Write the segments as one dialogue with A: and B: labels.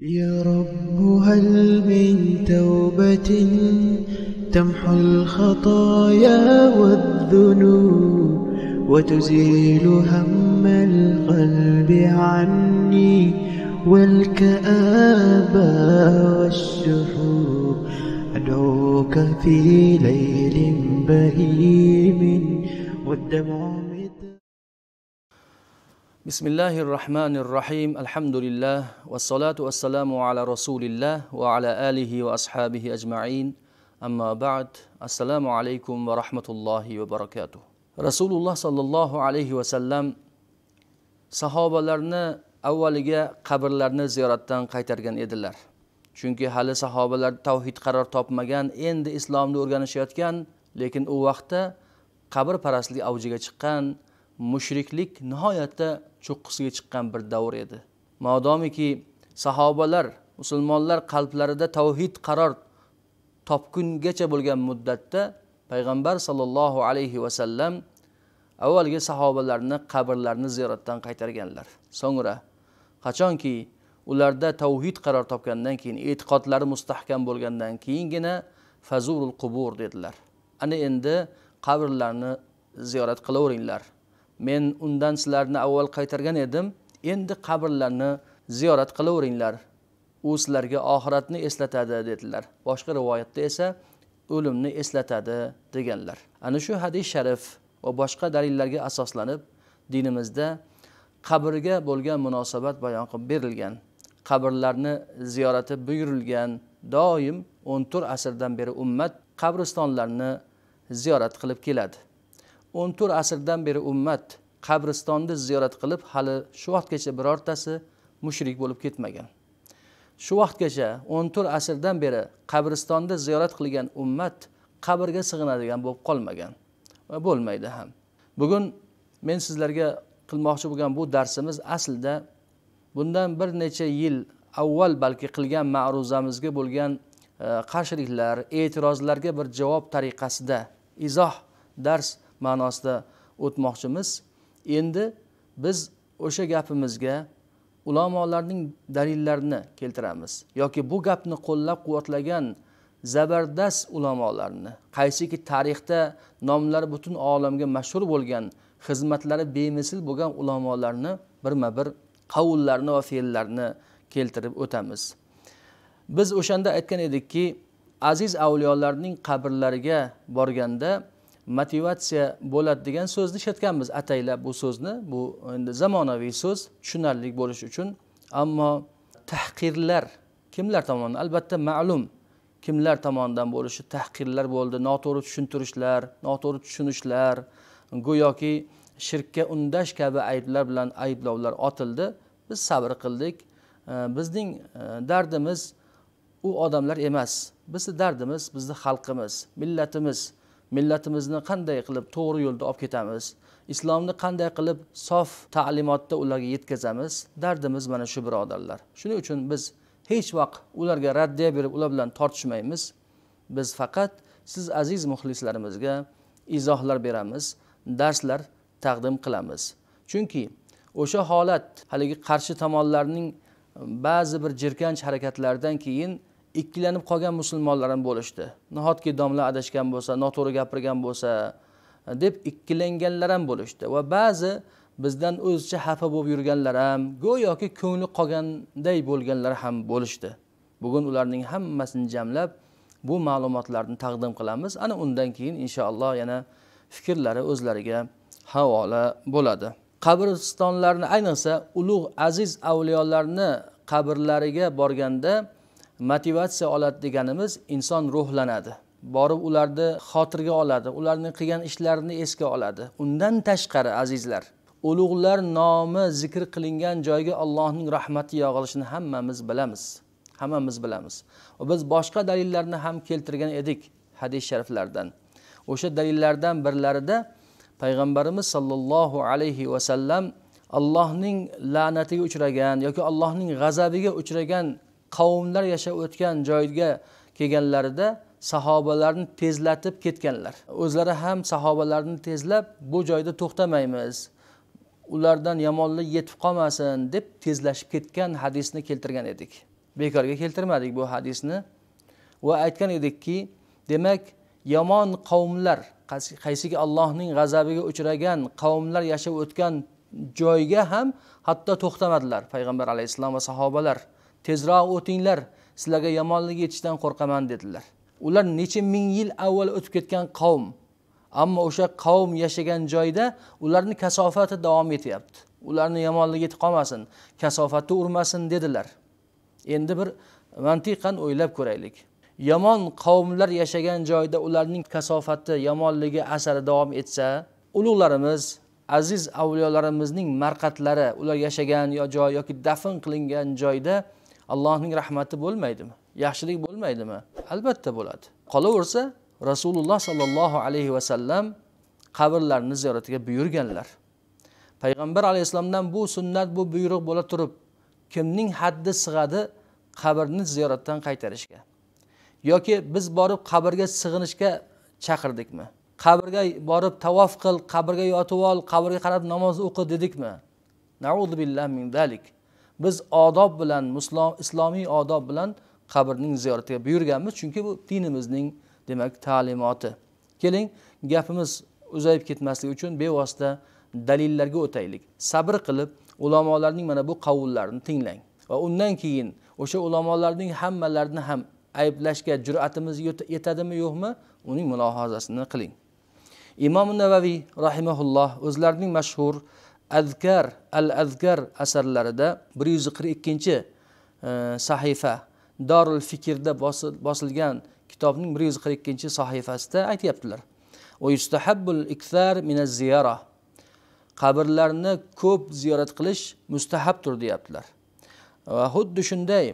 A: يا رب هل من توبة تمحو الخطايا والذنوب وتزيل هم القلب عني والكآبة والشحوب؟ أدعوك في ليل بهيم والدمع
B: Bismillahirrahmanirrahim. Alhamdulillah wassalatu wassalamu ala Rasulillah va ala alihi va ashabihi ajma'in. Amma ba'd. Assalomu alaykum va rahmatullohi va barakatuh. Rasululloh sallallohu alayhi va sallam sahobalarni avvaliga qabrlarni ziyoratdan qaytargan edilar. Chunki hali sahobalar tavhid qaror topmagan, endi islomni o'rganishayotgan, lekin u vaqtda qabr parastlik avjiga chiqqan mushriklik nihoyatda cho'qqisiga chiqqan bir davr edi. Modomiki sahobalar musulmonlar qalblarida tavhid qaror topgungacha bo'lgan muddatda payg'ambar sollallohu alayhi vasallam avvalgi sahobalarni qabrlarini ziyoratdan qaytarganlar. So'ngra qachonki ularda tavhid qaror topgandan keyin e'tiqodlari mustahkam bo'lgandan keyingina fazurul qubur dedilar. Ana endi qabrlarni ziyorat qilaveringlar. Men undan sizlarni avval qaytargan edim. Endi qabrlarni ziyorat qilaveringlar. U sizlarga oxiratni eslatadi dedilar. Boshqa rivoyatda esa o'limni eslatadi deganlar. Ana shu hadis sharif va boshqa dalillarga asoslanib dinimizda qabrga bo'lgan munosabat bayon qilib berilgan. Qabrlarni ziyorati buyurilgan doim o'n to'rt asrdan beri ummat qabristonlarni ziyorat qilib keladi. O'n to'rt asrdan beri ummat qabristonni ziyorat qilib hali shu vaqtgacha birortasi mushrik bo'lib ketmagan. Shu vaqtgacha o'n to'rt asrdan beri qabristonni ziyorat qilgan ummat qabrga sig'inadigan bo'lib qolmagan va bo'lmaydi ham. Bugun men sizlarga qilmoqchi bo'lgan bu darsimiz aslida bundan bir necha yil avval balki qilgan ma'ruzamizga bo'lgan e, qarshiliklar e'tirozlarga bir javob tariqasida izoh dars ma'nosida o'tmoqchimiz. Endi biz o'sha gapimizga ulamolarning dalillarini keltiramiz yoki bu gapni qo'llab quvvatlagan zabardast ulamolarni qaysiki tarixda nomlari butun olamga mashhur bo'lgan xizmatlari bemisl bo'lgan ulamolarni birma bir qavullarni va fe'llarini keltirib o'tamiz. Biz o'shanda aytgan edikki aziz avliyolarning qabrlariga borganda motivatsiya bo'ladi degan so'zni ishlatganmiz. Ataylab bu so'zni bu endi zamonaviy so'z tushunarli bo'lishi uchun. Ammo tahqirlar kimlar tomonidan? Albatta ma'lum kimlar tomonidan bo'lishi tahqirlar bo'ldi. Noto'g'ri tushuntirishlar noto'g'ri tushunishlar go'yoki shirkka undash kabi ayblar bilan ayblovlar otildi. Biz sabr qildik. Bizning e, dardimiz u odamlar emas. Bizni dardimiz bizni xalqimiz millatimiz millatimizni qanday qilib to'g'ri yo'lda olib ketamiz islomni qanday qilib sof ta'limotda ularga yetkazamiz dardimiz mana shu birodarlar. Shuning uchun biz hech vaqt ularga raddiya berib ular bilan tortishmaymiz. Biz faqat siz aziz muxlislarimizga izohlar beramiz darslar taqdim qilamiz. Chunki o'sha holat haligi qarshi tomonlarning ba'zi bir jirkanch harakatlaridan keyin ikkilanib qolgan musulmonlar ham bo'lishdi. Nahotki domla adashgan bo'lsa noto'g'ri gapirgan bo'lsa deb ikkilanganlar ham bo'lishdi. Va ba'zi bizdan o'zicha xafa bo'lib yurganlar ham go'yoki ko'ngli qolganday bo'lganlar ham bo'lishdi. Bugun ularning hammasini jamlab bu ma'lumotlarni taqdim qilamiz. Ana undan keyin inshaalloh yana fikrlari o'zlariga havola bo'ladi. Qabristonlarni ayniqsa ulug' aziz avliyolarni qabrlariga borganda motivatsiya oladi deganimiz inson ruhlanadi. Borib ularni xotirga oladi ularning qilgan ishlarini esga oladi. Undan tashqari azizlar ulug'lar nomi zikr qilingan joyga allohning rahmati yog'ilishini hammamiz bilamiz. Hammamiz bilamiz. Biz boshqa dalillarni ham keltirgan edik hadis shariflardan. O'sha dalillardan birlarida payg'ambarimiz sollallohu alayhi vasallam allohning la'natiga uchragan yoki allohning g'azabiga uchragan qavmlar yashab o'tgan joyga kelganlarida sahobalarni tezlatib ketganlar. O'zlari ham sahobalarni tezlab bu joyda to'xtamaymiz ulardan yomonlik yetib qolmasin deb tezlashib ketgan hadisni keltirgan edik. Bekorga keltirmadik bu hadisni va aytgan edikki demak yomon qavmlar qaysiki allohning g'azabiga uchragan qavmlar yashab o'tgan joyga ham hatto to'xtamadilar payg'ambar alayhissalom va sahobalar. Tezroq o'tinglar sizlarga yomonlik yetishdan qo'rqaman dedilar. Ular necha ming yil avval o'tib ketgan qavm ammo o'sha qavm yashagan joyda ularni kasofati davom etyapti. Ularni yomonligi yetib qolmasin kasofati urmasin dedilar. Endi bir mantiqan o'ylab ko'raylik. Yomon qavmlar yashagan joyda ularning kasofati yomonligi asari davom etsa ulug'larimiz aziz avliyolarimizning marqatlari ular yashagan yo joy yoki dafn qilingan joyda allohning rahmati bo'lmaydimi? Yaxshilik bo'lmaydimi? Albatta bo'ladi. Qolaversa rasululloh sollallohu alayhi vasallam qabrlarni ziyoratiga buyurganlar. Payg'ambar alayhissalomdan bu sunnat bu buyruq bo'la turib kimning haddi sig'adi qabrni ziyoratdan qaytarishga? Yoki biz borib qabrga sig'inishga chaqirdikmi? Qabrga borib tavof qil qabrga yotib ol qabrga qarab namoz o'qi dedikmi? Billah min dalik biz odob bilan islomiy odob bilan qabrning ziyoratiga buyurganmiz. Chunki bu dinimizning demak ta'limoti. Keling gapimiz uzayib ketmasligi uchun bevosita dalillarga o'taylik. Sabr qilib ulamolarning mana bu qavullarini tinglang va undan keyin o'sha ulamolarning hammalarini ham ayblashga jur'atimiz yetadimi yo'qmi uning mulohazasini qiling. Imom navaviy rahimaulloh o'zlarining mashhur azkar al azkar asarlarida bir yuz qirq ikkinchi e, sahifa dorul fikrda bosilgan kitobning bir yuz qirq ikkinchi sahifasida aytyaptilar. Qabrlarni ko'p ziyorat qilish mustahabdir deyaptilar. Va xuddi shunday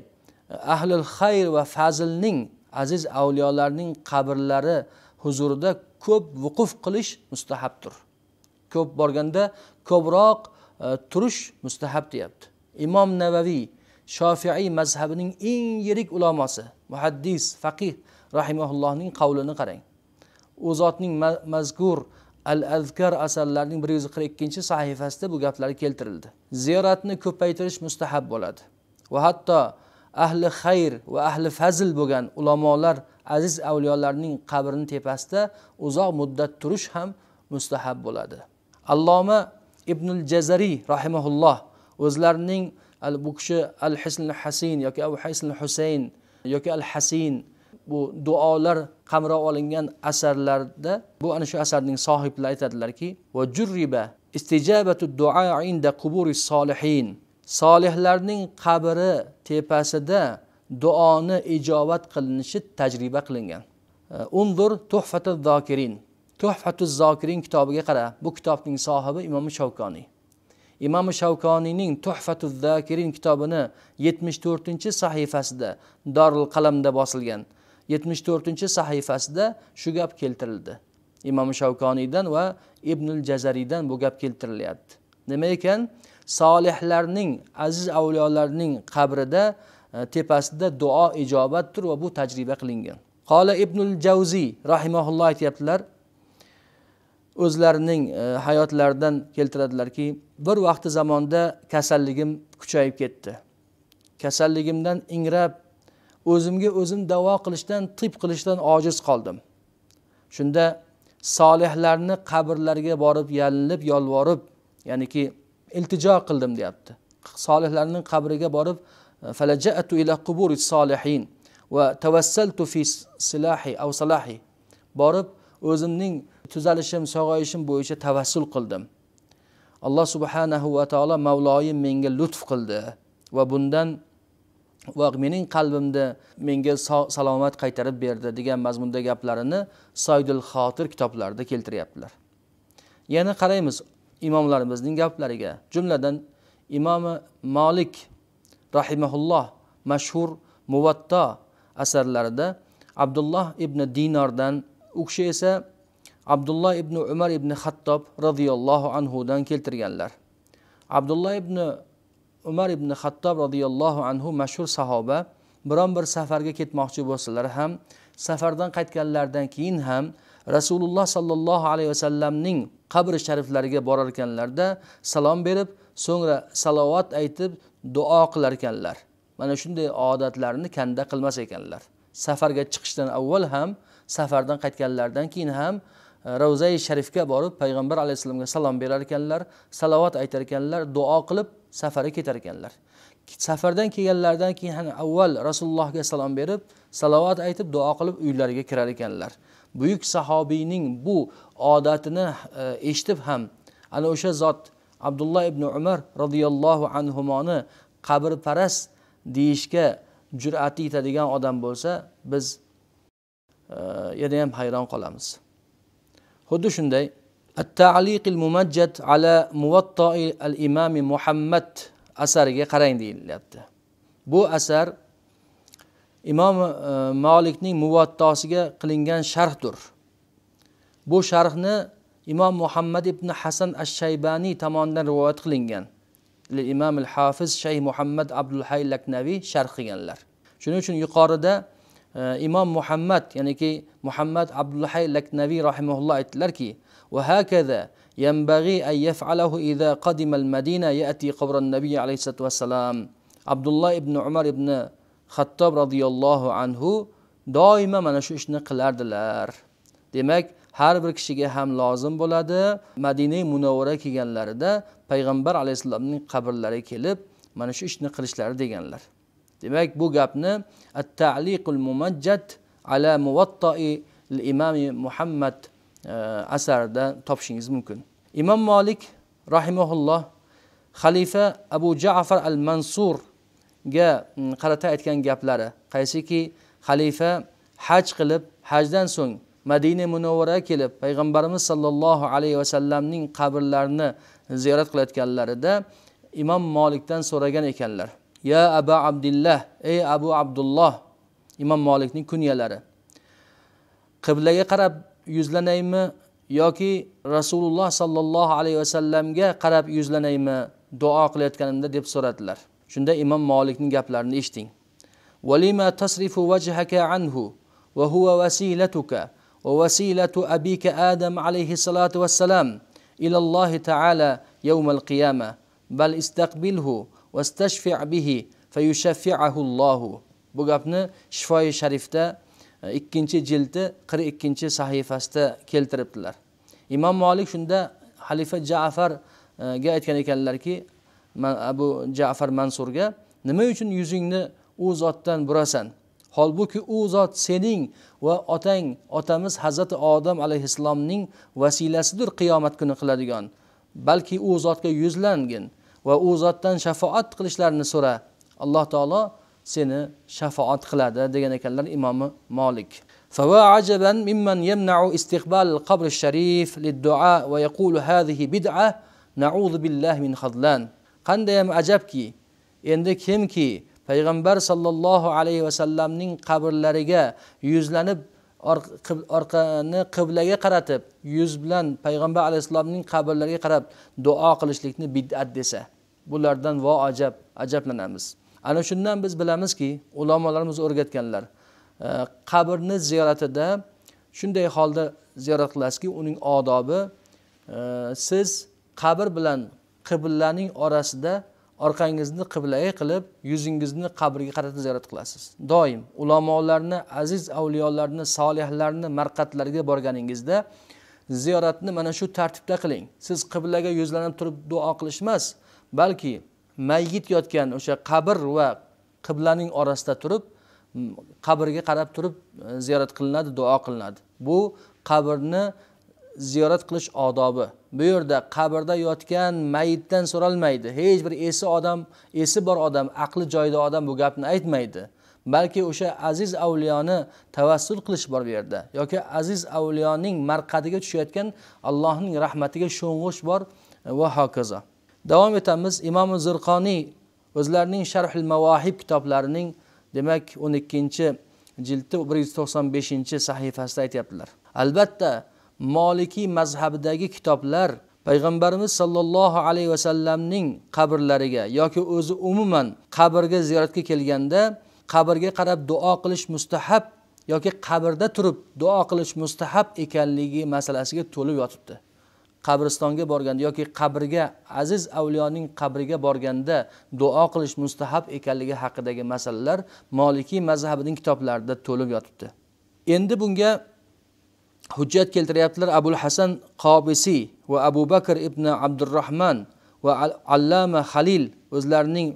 B: ahlul xayr va fazlning aziz avliyolarning qabrlari huzurida ko'p vuquf qilish mustahabdir ko'p borganda ko'proq e, turish mustahab deyapti. Imom navaviy shofiiy mazhabining eng yirik ulamosi muhaddis faqih rahimaullohning qavlini qarang. U zotning mazkur al azkar asarlarining bir yuz qirq ikkinchi sahifasida bu gaplar keltirildi. Ziyoratni ko'paytirish mustahab bo'ladi va hatto ahli xayr va ahli fazl bo'lgan ulamolar aziz avliyolarning qabrini tepasida uzoq muddat turish ham mustahab bo'ladi. Alloma ibnul jazariy rahimaulloh o'zlarining bu kishi al hisn hasin yoki abu hisn husayn yoki al hasin bu duolar qamrab olingan asarlarda bu ana shu asarning sohiblari aytadilarki va jurriba istijabatu duo inda quburi solihin solihlarning qabri tepasida duoni ijobat qilinishi tajriba qilingan undur tuhfatu zokirin tuhfatu zokirin kitobiga qara. Bu kitobning sohibi imom shavkoniy. Imom shavkoniyning tuhfatu zokirin kitobini yetmish to'rtinchi sahifasida dorul qalamda bosilgan. Yetmish to'rtinchi sahifasida shu gap keltirildi. Imom shavkoniydan va ibnul jazariydan bu gap keltirilyapti. Nima ekan? Solihlarning aziz avliyolarning qabrida e, tepasida duo ijobatdir va bu tajriba qilingan. Qola ibnul javziy rahimaulloh aytyaptilar o'zlarining e, hayotlaridan keltiradilarki bir vaqti zamonda kasalligim kuchayib ketdi. Kasalligimdan ingrab o'zimga o'zim davo qilishdan tib qilishdan ojiz qoldim. Shunda solihlarni qabrlariga borib yalinib yolvorib ya'niki iltijo qildim deyapti. Solihlarning qabriga borib e, falajatu ila quburi solihin va tavassaltu fi silahi aw salahi borib o'zimning tuzalishim sog'ayishim bo'yicha tavassul qildim. Alloh subhanahu va taolo mavloyim menga lutf qildi va bundan va mening qalbimda menga salomat qaytarib berdi degan mazmunda gaplarini soydul xotir kitoblarida keltiryaptilar. Yana qaraymiz imomlarimizning gaplariga. Jumladan imomi molik rahimaulloh mashhur muvatto asarlarida abdulloh ibn dinordan u kishi esa abdulloh ibn umar ibn xattob roziyallohu anhudan keltirganlar. Abdulloh ibn umar ibn xattob roziyallohu anhu mashhur sahoba biron bir safarga ketmoqchi bo'lsalar ham safardan qaytganlaridan keyin ham rasululloh sollallohu alayhi vasallamning qabri shariflariga borar ekanlarda salom berib so'ngra salovat aytib duo qilar ekanlar. Mana shunday odatlarni kanda qilmas ekanlar. Safarga chiqishdan avval ham safardan qaytganlaridan keyin ham e, ravzai sharifga borib payg'ambar alayhissalomga salom berar ekanlar salovat aytar ekanlar duo qilib safarga ketar ekanlar. Safardan kelganlaridan keyin ham avval rasulullohga salom berib salovat aytib duo qilib uylariga kirar ekanlar. Buyuk sahobiyning bu odatini e, eshitib ham ana o'sha zot abdulloh ibn umar roziyallohu anhumoni qabrparast deyishga jur'ati yetadigan odam bo'lsa biz yana ham hayron qolamiz xuddi shunday التعليق الممجد على موطأ الإمام محمد asariga qarang deyilyapti bu asar imom e, molikning muvattosiga qilingan sharhdir bu sharhni imom muhammad ibn hasan ash shaybaniy tomonidan rivoyat qilingan imom al hofiz shayx muhammad abdulhay laknaviy sharh qilganlar shuning uchun yuqorida e, imom muhammad ya'niki muhammad abdulhay laknaviy rahimaulloh aytdilarki وهكذا ينبغي أن يفعله إذا قدم المدينة يأتي قبر النبي عليه الصلاة والسلام عبد الله ibn umar ibn xattob roziyallohu anhu doimo mana shu ishni qilardilar demak har bir kishiga ham lozim bo'ladi madina munavvara kelganlarida payg'ambar alayhissalomning qabrlariga kelib mana shu ishni qilishlari deganlar demak bu gapni at taliqul mumajjad ala muvattoi imami muhammad eh, asarida topishingiz mumkin. Imom molik rahimaulloh xalifa abu jafar al mansurga mm, qarata aytgan gaplari qaysiki xalifa haj qilib hajdan so'ng madina munavvaraga kelib payg'ambarimiz sollallohu alayhi vasallamning qabrlarini ziyorat qilayotganlarida imom Malikdan so'ragan ekanlar. Ya abu abdillah ey abu abdulloh imom molikning kunyalari. Qiblaga qarab yuzlanaymi yoki rasululloh sollallohu alayhi vasallamga qarab yuzlanaymi duo qilayotganimda deb so'radilar. Shunda imom molikning gaplarini eshiting. Valima tasrifu vajhaka anhu va huwa vasilatuka va vasilatu abika adam alayhi salatu vassalam ilallohi taala yawmal qiyama. Bal istaqbilhu vastashfi bihi fayushaffi'ahu Allohu bu gapni shifoi sharifda e, ikkinchi jildi qirq ikkinchi sahifasida keltiribdilar. Imom molik shunda xalifa jafarga e, aytgan ekanlarki abu jafar mansurga nima uchun yuzingni u zotdan burasan? Holbuki u zot sening va otang otamiz hazrati odam alayhissalomning vasilasidir qiyomat kuni qiladigan. Balki u zotga yuzlangin. va u zotdan shafoat qilishlarini so'ra alloh taolo seni shafoat qiladi degan ekanlar imomi molik فوا عجبا ممن يمنع استقبال القبر الشريف للدعاء ويقول هذه بدعة نعوذ بالله من خذلان qandayam ajabki endi kimki payg'ambar sollallohu alayhi vasallamning qabrlariga yuzlanib orqani qiblaga qaratib yuz bilan payg'ambar alayhissalomning qabrlariga qarab duo qilishlikni bid'at desa bulardan vo ajab ajablanamiz. Ana shundan biz bilamizki ulamolarimiz o'rgatganlar e, qabrni ziyoratida shunday holda ziyorat qilasizki uning odobi e, siz qabr bilan qiblaning orasida orqangizni qiblaga qilib yuzingizni qabrga qaratib ziyorat qilasiz. Doim ulamolarni aziz avliyolarni solihlarni marqatlariga borganingizda ziyoratni mana shu tartibda qiling. Siz qiblaga yuzlanib turib duo qilish emas balki mayyit yotgan o'sha qabr va qiblaning orasida turib qabrga qarab turib e, ziyorat qilinadi duo qilinadi. Bu qabrni ziyorat qilish odobi. Bu yerda qabrda yotgan mayitdan so'ralmaydi. Hech bir esi odam esi bor odam aqli joyida odam bu gapni aytmaydi. Balki o'sha aziz avliyoni tavassul qilish bor bu yerda yoki aziz avliyoning marqadiga tushayotgan allohning rahmatiga sho'ng'ish bor e, va hokazo. Davom etamiz. Imom zirqoniy o'zlarining sharhil mavohib kitoblarining demak o'n ikkinchi jildi bir yuz to'qson beshinchi sahifasida aytyaptilar. Albatta molikiy mazhabidagi kitoblar payg'ambarimiz sollallohu alayhi vasallamning qabrlariga yoki o'zi umuman qabrga ziyoratga kelganda qabrga qarab duo qilish mustahab yoki qabrda turib duo qilish mustahab ekanligi masalasiga to'lib yotibdi. Qabristonga borganda yoki qabrga aziz avliyoning qabriga borganda duo qilish mustahab ekanligi haqidagi masalalar molikiy mazhabining kitoblarida to'lib yotibdi. Endi bunga hujjat keltiryaptilar abul hasan qobisiy va abu bakr ibn abdurahmon va allama halil o'zlarining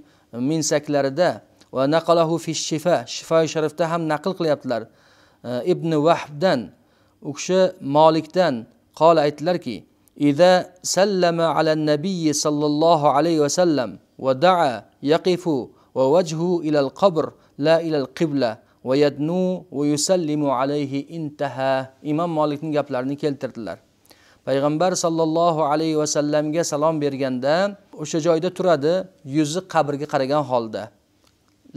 B: minsaklarida va naqalahu fi shifa shifoi sharifda ham naql qilyaptilar ibn vahbdan u kishi molikdan qol aytdilarki إذا سلم على النبي صلى الله عليه وسلم ودعا يقف ووجهه إلى القبر لا إلى القبلة vayadnu va yusallimu alayhi intaha imom molikning gaplarini keltirdilar. Payg'ambar sollallohu alayhi vasallamga salom berganda o'sha joyda turadi yuzi qabrga qaragan holda.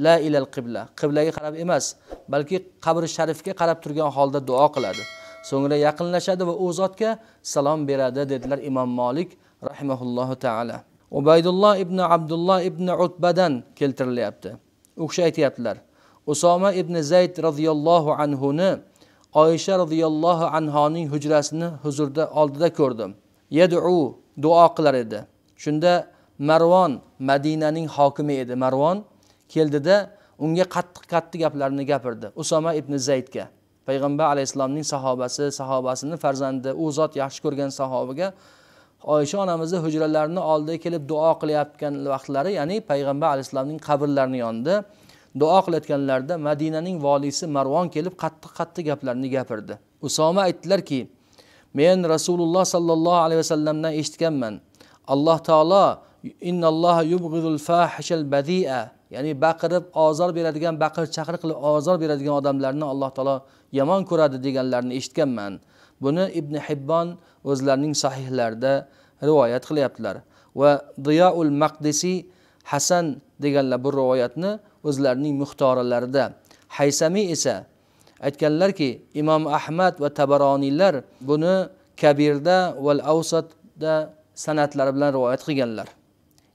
B: La ilal qibla qiblaga qarab emas balki qabr sharifga qarab turgan holda duo qiladi. So'ngra yaqinlashadi va u zotga salom beradi dedilar imom molik rahimaullohu taala. Ubaydulloh ibn abdulloh ibn utbadan keltirilyapti. U kishi aytyaptilar usoma ibn zayd roziyallohu anhuni oysha roziyallohu anhoning hujrasini huzurda oldida ko'rdim. Yadu duo qilar edi. Shunda marvon madinaning hokimi edi. Marvon keldida unga qattiq qattiq gaplarni gapirdi usoma ibn zaydga. Payg'ambar alayhissalomning sahobasi sahobasini farzandi u zot yaxshi ko'rgan sahobaga oysha onamizni hujralarini oldiga kelib duo qilayotgan vaqtlari ya'ni payg'ambar alayhissalomning qabrlarini yonida duo qilayotganlarida madinaning voliysi marvon kelib qattiq qattiq gaplarni gapirdi. Usoma aytdilarki men rasululloh sollallohu alayhi vasallamdan eshitganman. Alloh taolo innalloha yubg'idul fahishal badia ya'ni baqirib ozor beradigan baqir chaqir qilib ozor beradigan odamlarni alloh taolo yomon ko'radi deganlarini eshitganman. Buni ibn hibbon o'zlarining sahihlarida rivoyat qilyaptilar. Va diyoul maqdisiy hasan deganlar bu rivoyatni o'zlarining muxtoralarida haysamiy esa aytganlarki imom ahmad va tabaroniylar buni kabirda val avsatda sanatlari bilan rivoyat qilganlar.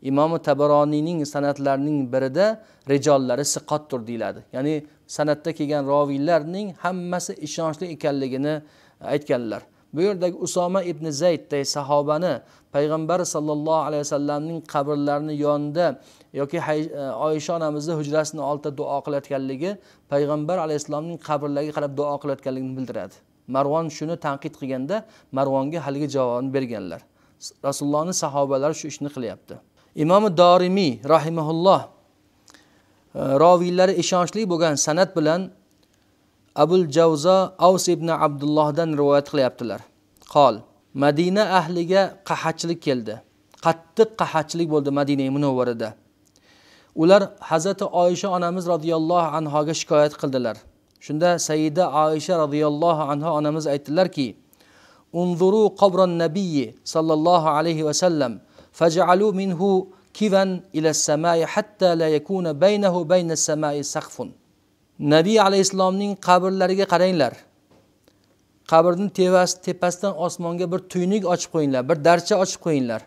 B: Imomi tabaroniyning sanatlarining birida rijollari siqotdir deyiladi. Ya'ni sanatda kelgan roviylarning hammasi ishonchli ekanligini aytganlar. Bu yerdagi usoma ibn zaydday sahobani payg'ambar sollallohu alayhi vasallamning qabrlarini yonida yoki e, oysha onamizni hujrasini oldida duo qilayotganligi payg'ambar alayhissalomning qabrlariga qarab duo qilayotganligini bildiradi. Marvon shuni tanqid qilganda marvonga haligi javobni berganlar. Rasulullohni sahobalari shu ishni qilyapti. Imomi dorimiy rahimaulloh e, roviylari ishonchli bo'lgan san'at bilan abul javzo avs ibn abdullohdan rivoyat qilyaptilar. Qol madina ahliga qahatchilik keldi. Qattiq qahatchilik bo'ldi madina munavvarada. Ular hazrati oysha onamiz roziyallohu anhoga shikoyat qildilar. Shunda saida oysha roziyallohu anhu onamiz aytdilarki unzuru qabron nabiyyi sollallohu alayhi vasallam faj'alu minhu kivan ila samai hatta la yakuna baynahu bayna samai saqfun nabiy alayhissalomning qabrlariga qaranglar. Qabrni tepasidan osmonga bir tuynik ochib qo'yinglar bir darcha ochib qo'yinglar.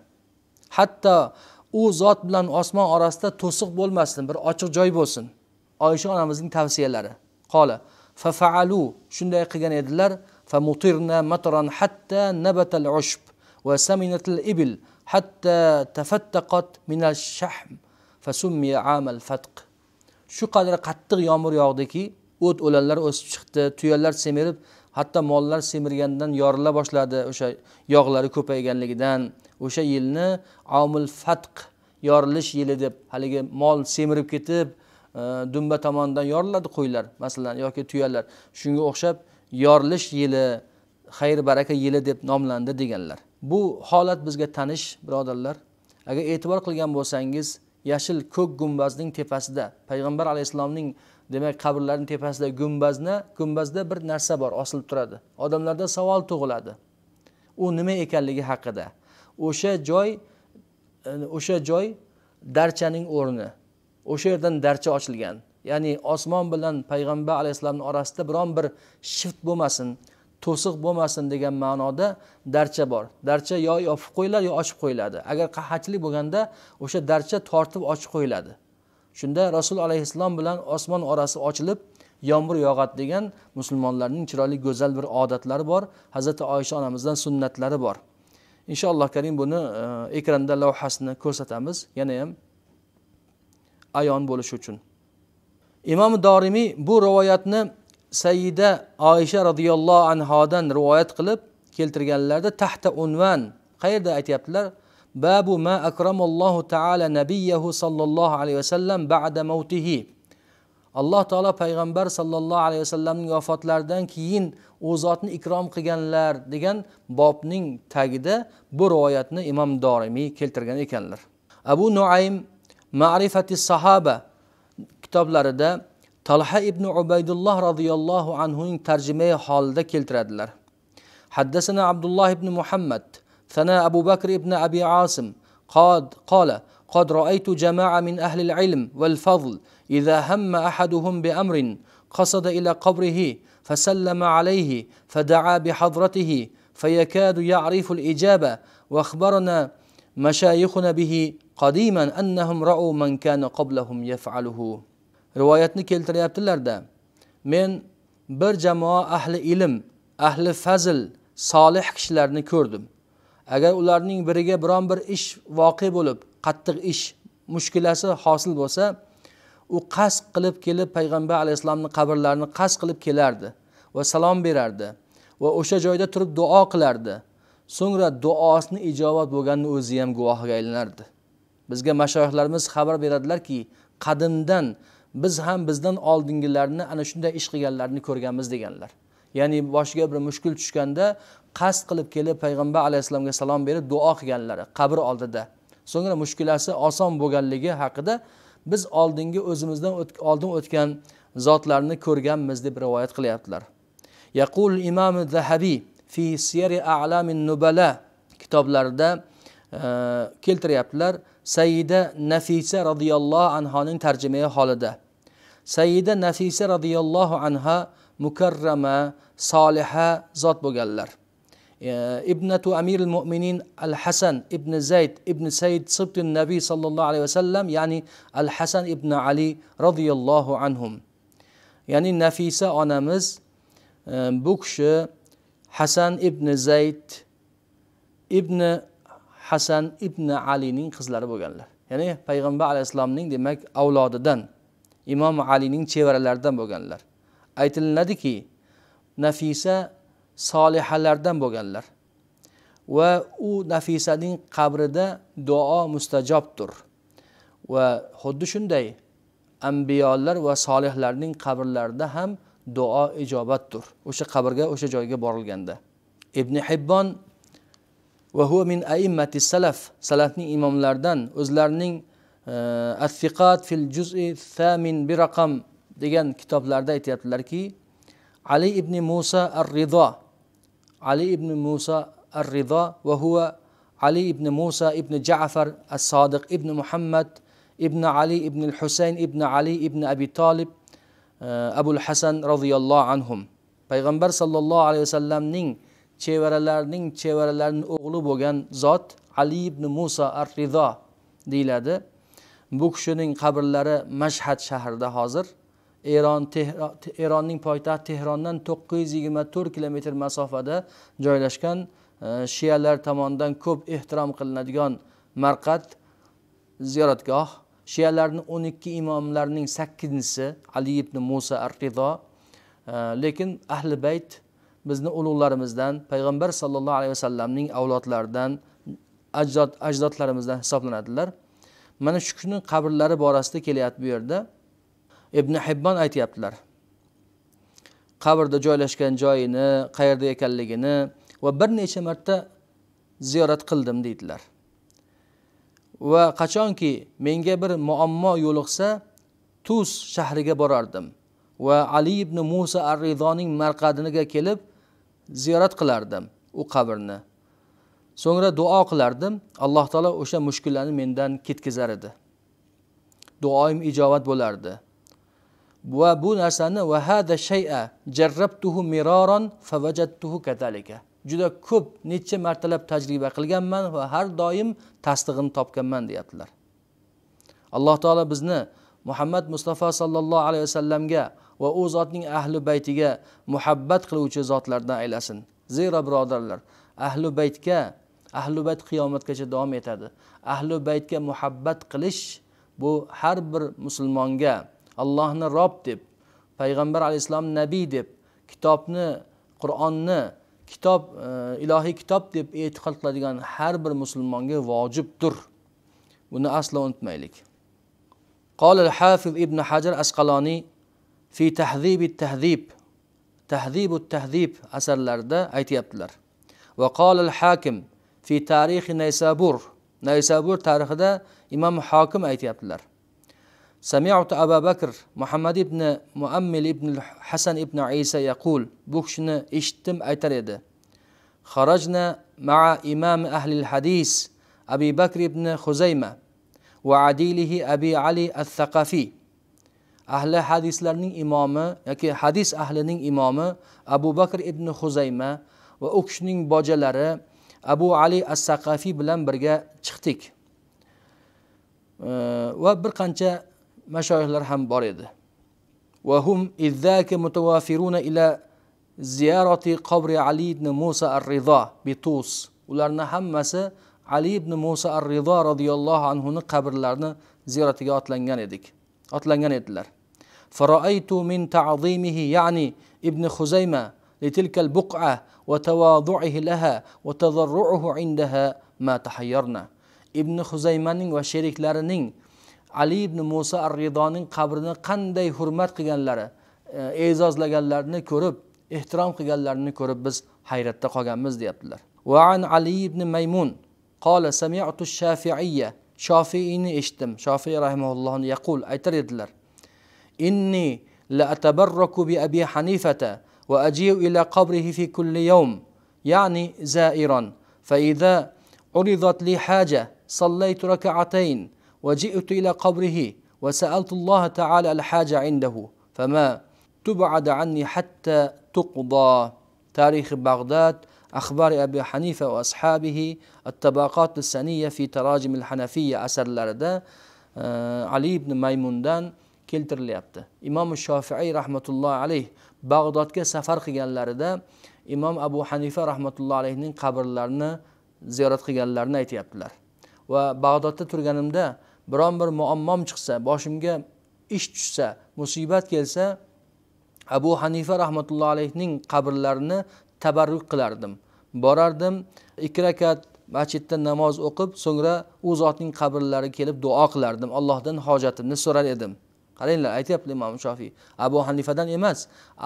B: Hatto u zot bilan osmon orasida to'siq bo'lmasin bir ochiq joy bo'lsin. Oysha onamizning tavsiyalari. Qola fafaalu shunday qilgan edilar. Famutirna matran hatta nabatal ushb va saminatil ibil hatta tafattaqat minal shahm fasummiya amal fatq shu qadar qattiq yomg'ir yog'diki o't o'lanlar o'sib chiqdi tuyalar semirib hatto mollar semirgandan yorila boshladi o'sha yog'lari ko'payganligidan. O'sha yilni omil fatq yorilish yili deb haligi mol semirib ketib e, dumba tomonidan yoriladi qo'ylar masalan yoki tuyalar. Shunga o'xshab yorilish yili xayr baraka yili deb nomlandi deganlar. Bu holat bizga tanish birodarlar. Agar e'tibor qilgan bo'lsangiz yashil ko'k gumbazning tepasida payg'ambar alayhissalomning demak qabrlarini tepasida gumbazni gumbazda bir narsa bor osilib turadi. Odamlarda savol tug'iladi. U nima ekanligi haqida. O'sha joy o'sha joy darchaning o'rni. O'sha yerdan darcha ochilgan. Ya'ni osmon bilan payg'ambar alayhissalomni orasida biron bir shift bo'lmasin to'siq bo'lmasin degan ma'noda darcha bor. Darcha yo yopib qo'yiladi yo ochib qo'yiladi. Agar qahatchilik bo'lganda o'sha darcha tortib ochib qo'yiladi. Shunda rasul alayhissalom bilan osmon orasi ochilib yomg'ir yog'adi degan musulmonlarning chiroyli go'zal bir odatlari bor. Hazrati oysha onamizdan sunnatlari bor. Inshaalloh karim buni e, ekranda lavhasini ko'rsatamiz. Yana ham ayon bo'lishi uchun. Imom dorimiy bu rivoyatni sayyida oysha roziyallohu anhodan rivoyat qilib keltirganlarida tahta unvan. Qayerda aytyaptilar? Babu ma akramallohu taala nabiyahu sollallohu alayhi vasallam ba'da mavtihi. alloh taolo payg'ambar sollallohu alayhi vasallamning vafotlaridan keyin u zotni ikrom qilganlar degan bobning tagida bu rivoyatni imom dorimiy keltirgan ekanlar abu nuaym ma'rifati sahaba kitoblarida talha ibn ubaydulloh roziyallohu anhuning tarjimai holida keltiradilar حدثنا عبد الله بن محمد ثناء أبو بكر بن أبي عاصم قاد قال قد رأيت جماعة من أهل العلم والفضل إذا هم أحدهم بأمر قصد إلى قبره فسلم عليه فدعا بحضرته فيكاد يعرف الإجابة وأخبرنا مشايخنا به قديما أنهم رأوا من كان قبلهم يفعله rivoyatni keltiryaptilarda men bir jamoa ahli ilm ahli fazl solih kishilarni ko'rdim agar ularning biriga biron bir ish voqe bo'lib qattiq ish mushkulasi hosil bo'lsa u qasd qilib kelib payg'ambar alayhissalomni qabrlarini qasd qilib kelardi va salom berardi va o'sha joyda turib duo qilardi. So'ngra duosini ijobat bo'lganini o'zi ham guvohiga aylanardi. Bizga mashoyihlarimiz xabar beradilarki qadimdan biz ham bizdan oldingilarni ana shunday ish qilganlarni ko'rganmiz deganlar. Ya'ni boshiga bir mushkul tushganda qasd qilib kelib payg'ambar alayhissalomga salom berib duo qilganlari qabr oldida. So'ngra mushkulasi oson bo'lganligi haqida biz oldingi o'zimizdan oldin o'tgan zotlarni ko'rganmiz deb rivoyat qilyaptilar. Yaqul imom zahabiy fi siyari a'lamin nubala kitoblarida e, keltiryaptilar. Sayyida nafisa roziyallohu anhoning tarjimai holida. Sayyida nafisa roziyallohu anha mukarrama soliha zot bo'lganlar. Ibnatu amiril mo'minin al hasan ibn zayd ibn sayd sibti nabiy sollallohu alayhi vasallam ya'ni al hasan ibn ali roziyallohu anhum ya'ni nafisa onamiz bu kishi hasan ibn zayd ibn hasan ibn alining qizlari bo'lganlar ya'ni payg'ambar alayhissalomning demak avlodidan imom alining chevaralaridan bo'lganlar aytilinadiki nafisa solihalardan bo'lganlar. Va u nafisaning qabrida duo mustajobdir. Va xuddi shunday ambiyolar va solihlarning qabrlarida ham duo ijobatdir. O'sha qabrga o'sha joyga borilganda. Ibn hibbon va huva min aimmati salaf salafning imomlaridan o'zlarining atfiqat fil juz'i thamin bir raqam degan kitoblarda aytyaptilarki ali ibn musa ar rido ali ibn musa ar rido va huva ali ibn musa ibn jafar as sodiq ibn muhammad ibn ali ibn al husayn ibn ali ibn abi tolib uh, abul hasan roziyallohu anhum. Payg'ambar sollallohu alayhi vasallamning chevaralarining chevaralarining o'g'li bo'lgan zot ali ibn musa ar rido deyiladi. Bu kishining qabrlari mashhad shahrida hozir. Eron eronning poytaxti tehrondan to'qqiz yuz yigirma to'rt kilometr masofada joylashgan e, shiyalar tomonidan ko'p ehtirom qilinadigan marqad ziyoratgoh. Shiyalarni o'n ikki imomlarining sakkizinchisi ali ibn musa ar rido e, lekin ahli bayt bizni ulug'larimizdan payg'ambar sollallohu alayhi vasallamning avlodlaridan ajdod ajdodlarimizdan hisoblanadilar. Mana shu kishini qabrlari borasida kelyapti bu yerda. Ibn hibbon aytyaptilar. Qabrda joylashgan joyini qayerda ekanligini va bir necha marta ziyorat qildim deydilar. Va qachonki menga bir muammo yo'liqsa tuz shahriga borardim va ali ibn musa ar rizoning marqadiniga kelib ziyorat qilardim u qabrni. So'ngra duo qilardim alloh taolo o'sha mushkullarni mendan ketkazar edi. Duoyim ijobat bo'lardi. Va bu narsani vahada shay'a jarrabtuhu miroron favajattuhu kadalika juda ko'p necha martalab tajriba qilganman va har doim tasdig'ini topganman deyaptilar. Alloh taolo bizni muhammad mustafa sollallohu alayhi vasallamga va u zotning ahli baytiga muhabbat qiluvchi zotlardan aylasin. Zero birodarlar ahli baytga ahli bayt qiyomatgacha davom etadi. Ahli baytga muhabbat qilish bu har bir musulmonga allohni rob deb payg'ambar alayhissalom nabiy deb kitobni qur'onni kitob e, ilohiy kitob deb e'tiqod qiladigan har bir musulmonga vojibdir buni aslo unutmaylik قال الحافظ ابن حجر أسقلاني في تهذيب التهذيب تهذيب التهذيب asarlarida aytyaptilar وقال الحاكم في تاريخ نيسابور نيسابور tarixida imom hokim aytyaptilar سمعت أبا بكر محمد ابن مؤمل ابن الحسن ابن عيسى يقول bu kishini eshitdim aytar edi خرجنا مع إمام أهل الحديث أبي بكر ابن خزيمة وعديله أبي علي الثقفي ahli hadislarning imomi yoki hadis ahlining imomi abu bakr ibn huzayma va u kishining bojalari abu ali as saqafiy bilan birga chiqdik va bir qancha mashoyihlar ham bor وهم إذ ذاك متوافرون إلى زيارة قبر علي بن موسى الرضا بطوس. ularni hammasi ali ibn muso ar rizo roziyallohu anhuni qabrlarini ziyoratiga otlangan edik otlangan edilar فرأيت من تعظيمه يعني ابن خزيمة لتلك البقعة وتواضعه لها وتضرعه عندها ما تحيرنا. ابن خزيمة وشريكلارنين ali ibn muso ar ridoning qabrini qanday hurmat qilganlari e, e'zozlaganlarini ko'rib ehtirom qilganlarini ko'rib biz hayratda qolganmiz deyaptilar. Va an ali ibn maymun qola samiatu shafiiya shofiyni eshitdim. Shofiy rahimaullohni yaqul aytar edilar inni la atabarraku bi abi hanifata va ajiu ila qabrihi fi kulli yawm ya'ni zairon fa idza uridat li haja sallaytu rak'atayn وجئت إلى قبره وسألت الله تعالى الحاجة عنده فما تبعد عني حتى تقضى. تاريخ بغداد أخبار أبي حنيفة وأصحابه الطبقات الثانية في تراجم الحنفية أثر الأرداء آه، علي بن ميموندان كيلتر ليبت إمام الشافعي رحمة الله عليه بغداد كسفر خيال الأرداء. إمام أبو حنيفة رحمة الله عليه قبر الأرداء زيارة خيال الأرداء يتيبت وبغداد ترغنم ده biron bir muammom chiqsa boshimga ish tushsa musibat kelsa abu hanifa rahmatullohi alayhning qabrlarini tabarruk qilardim. Borardim ikki rakat masjidda namoz o'qib so'ngra u zotning qabrlariga kelib duo qilardim. Allohdan hojatimni so'rar edim. Qaranglar aytyapti imom shofiy abu hanifadan emas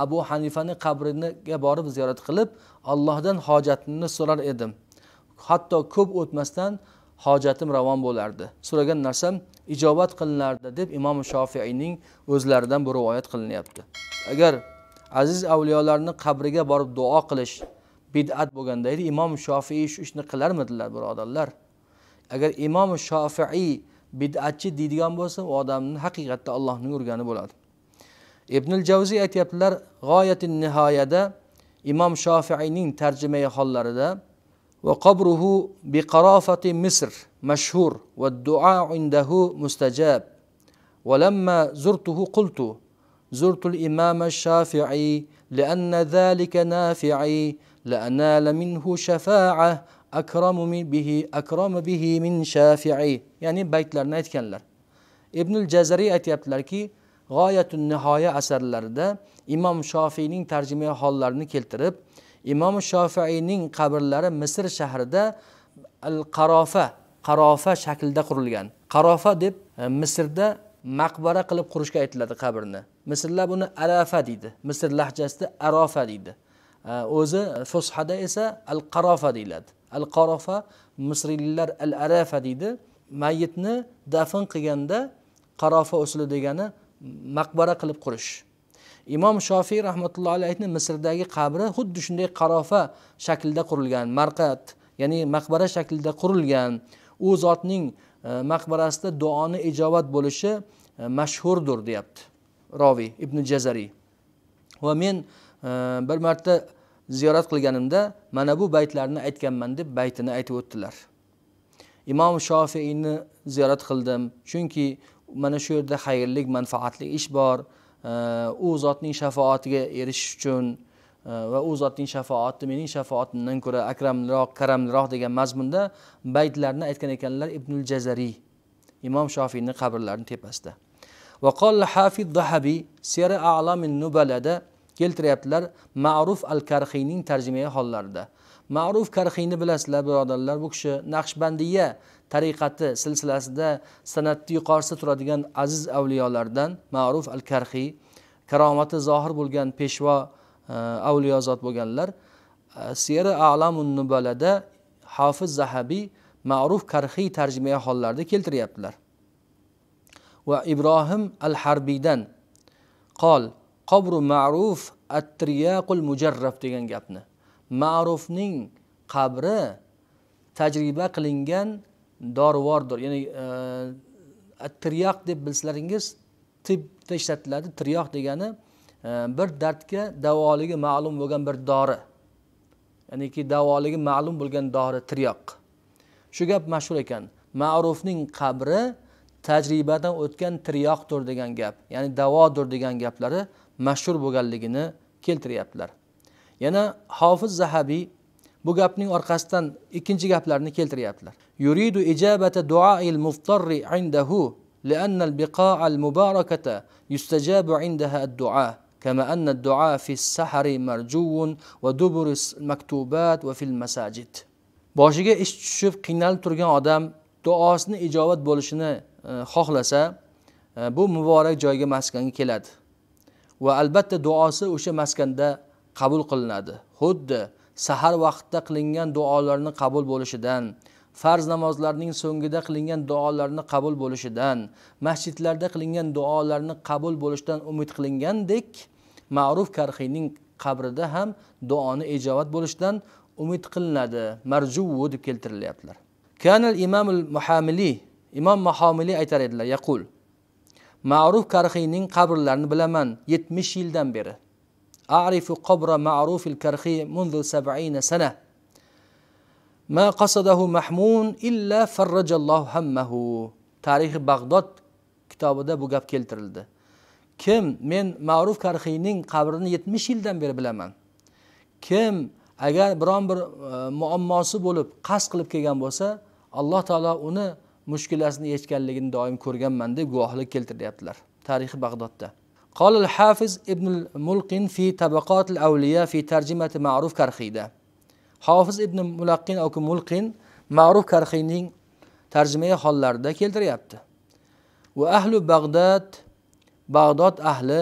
B: abu hanifani qabriga borib ziyorat qilib allohdan hojatimni so'rar edim. Hatto ko'p o'tmasdan hojatim ravon bo'lardi. So'ragan narsam ijobat qilinardi deb imom shofiyning o'zlaridan bu rivoyat qilinyapti. Agar aziz avliyolarni qabriga borib duo qilish bid'at bo'lganda edi imom shofiy shu ishni qilarmidilar birodarlar. Agar imom shofiy bid'atchi deydigan bo'lsa u odamni haqiqatda allohning urgani bo'ladi. Ibnul javziy aytyaptilar g'oyati nihoyada imom shofiiyning tarjimai hollarida وقبره بقرافة مصر مشهور والدعاء عنده مستجاب. ولما زرته قلت زرت الإمام الشافعي لأن ذلك نافعي لأنال منه شفاعة أكرم به أكرم به من شافعي. يعني بيتلرنا aytganlar ibnul jazariy aytyaptilarki g'oyatun nihoya asarlarida imom shofiyning tarjimai hollarini keltirib imom shofaiyning qabrlari misr shahrida al qarofa qarofa shaklida qurilgan. Qarofa deb e, misrda maqbara qilib qurishga aytiladi qabrni. Misrlar buni arafa deydi. Misr lahjasida arofa deydi. E, o'zi fushada esa al qarofa deyiladi. Al qarofa misriylar al arafa deydi. Mayitni dafn qilganda qarofa usuli degani maqbara qilib qurish. Imom shofiy rahmatullohi alayhni misrdagi qabri xuddi shunday qarofa shaklida qurilgan marqat ya'ni maqbara shaklida qurilgan. U zotning e, maqbarasida duoni ijobat bo'lishi e, mashhurdir deyapti roviy ibn jazariy va men e, bir marta ziyorat qilganimda mana bu baytlarni aytganman deb baytini aytib o'tdilar. Imom shofiyni ziyorat qildim chunki mana shu yerda xayrlik manfaatli ish bor. U zotning shafoatiga erishish uchun e, va u zotning shafoati mening shafootimdan ko'ra akramliroq karamliroq degan mazmunda baytlarni aytgan ekanlar ibnul jazariy imom shofiyni qabrlarini tepasida. Vaqol hafiz zahabiy sera alamin nubalada keltiryaptilar ma'ruf al karxiyning tarjimai hollarida. Ma'ruf karxiyni bilasizlar birodarlar. Bu kishi naqshbandiya tariqati silsilasida san'atni yuqorisida turadigan aziz avliyolardan ma'ruf al karxiy karomati zohir bo'lgan peshvo avliyo avliyozod bo'lganlar. E, alamun nubalada hofiz zahabiy ma'ruf karxiy tarjimai hollarida keltiryaptilar. Va ibrohim al harbiydan qol qobru ma'ruf at triyaqul mujarraf degan gapni. Ma'rufning qabri tajriba qilingan dorivordir ya'ni e, tiryoq deb bilsalaringiz tibbda ishlatiladi. Tiryoq degani e, bir dardga davoligi ma'lum bo'lgan bir dori. Ya'niki davoligi ma'lum bo'lgan dori tiryoq. Shu gap mashhur ekan. Ma'rufning qabri tajribadan o'tgan tiryoqdir degan gap ya'ni davodir degan gaplari mashhur bo'lganligini keltiryaptilar. yana hofiz zahabiy bu gapning orqasidan ikkinchi gaplarni keltiryaptilar yuridu ijabata duoil muftarri indahu لأن البقاع المباركة يستجاب عندها الدعاء كما أن الدعاء في السحر مرجو ودبر المكتوبات وفي المساجد boshiga ish tushib qiynalib turgan odam duosini ijobat bo'lishini e, xohlasa e, bu muborak joyga maskanga keladi va albatta duosi o'sha maskanda qabul qilinadi. Xuddi sahar vaqtida qilingan duolarni qabul bo'lishidan farz namozlarning so'ngida qilingan duolarni qabul bo'lishidan masjidlarda qilingan duolarni qabul bo'lishidan umid qilingandek ma'ruf karxiyning qabrida ham duoni ijobat bo'lishidan umid qilinadi. Marjuvu deb keltirilyaptilar. Kanal imomul muhamiliy imom muhamiliy aytar edilar yaqul ma'ruf karxiyning qabrlarini bilaman yetmish yildan beri. أعرف قبر معروف الكرخي منذ سبعين سنة ما قصده محمون إلا فرج الله همه تاريخ بغداد kitobida bu gap keltirildi kim men ma'ruf karxiyning qabrini yetmish yildan beri bilaman kim agar biron bir e, muammosi bo'lib qasd qilib kelgan bo'lsa alloh taolo uni mushkulasini yechganligini doim ko'rganman deb guvohlik keltiryaptilar tarixi bag'dodda قال الحافظ ابن الملقن في طبقات الأولياء في ترجمة معروف كرخيدة حافظ ابن ملقin yoki mulqin ma'ruf karxiyning tarjimai hollarida keltiryapti va ahlu bag'dod bag'dod ahli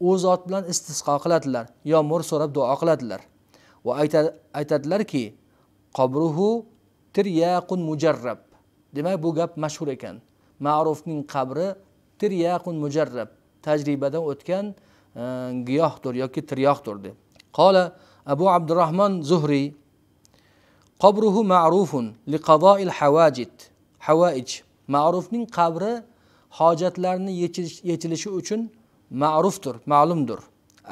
B: u zot bilan istisqo qiladilar yomg'ir so'rab duo qiladilar va aytadilarki qobruhu tiryaqun mujarrab demak bu gap mashhur ekan ma'rufning qabri tiryaqun mujarrab Tajribadan o'tgan e, giyohdir yoki tiryoqdir deb. Qola abu abdurahmon zuhriy qobruhu ma'rufun liqadoil havajid havaij ma'rufning qabri hojatlarni yechilishi uchun ma'rufdir ma'lumdir.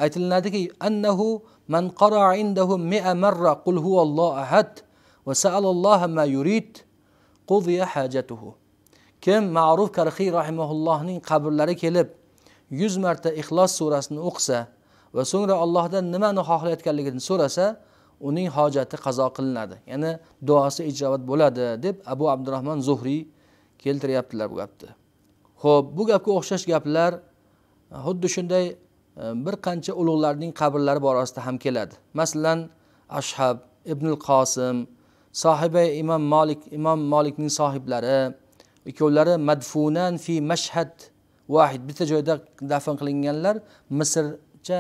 B: Aytilinadiki annahu man qara indahu mi'a marra qul huvallohu ahad va sa'alalloha ma yurid qudiya hajatuhu. Kim ma'ruf karxiy rahimaullohning qabrlari kelib yuz marta ixlos surasini o'qisa va so'ngra allohdan nimani xohlayotganligini so'rasa uning hojati qazo qilinadi. Ya'ni duosi ijobat bo'ladi deb abu abdurahmon zuhriy keltiryaptilar bu gapni. Ho'p bu gapga o'xshash gaplar e, xuddi shunday e, bir qancha ulug'larning qabrlari borasida ham keladi. Masalan ashhab ibnul qosim sohiba imom molik imom molikning sohiblari ikkovlari madfunan fi mashhad vahid bitta joyda dafn qilinganlar misrcha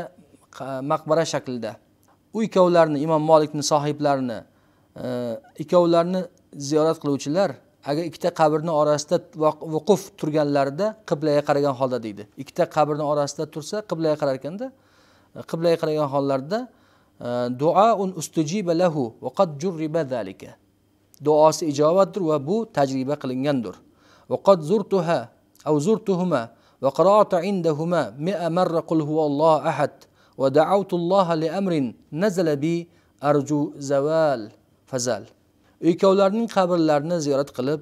B: maqbara shaklida. U ikkovlarni imom molikni sohiblarini e, ikkovlarini ziyorat qiluvchilar agar ikkita qabrni orasida vuquf turganlarida qiblaga qaragan holda deydi. Ikkita qabrni orasida tursa qiblaga qarar ekanda e, qiblaga qaragan hollarida e, duoun ustujiba lahu vaqad jurriba zalika. Duosi ijobatdir va bu tajriba qilingandir. Vaqad zurtuha av zurtuhuma وقرأت عندهما مئة مرة قل هو الله أحد ودعوت الله لأمر نزل بي أرجو زوال فزال ikkovlarining qabrlarini ziyorat qilib